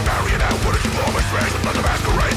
I'm a marionette, what is you I'm Like a masquerade.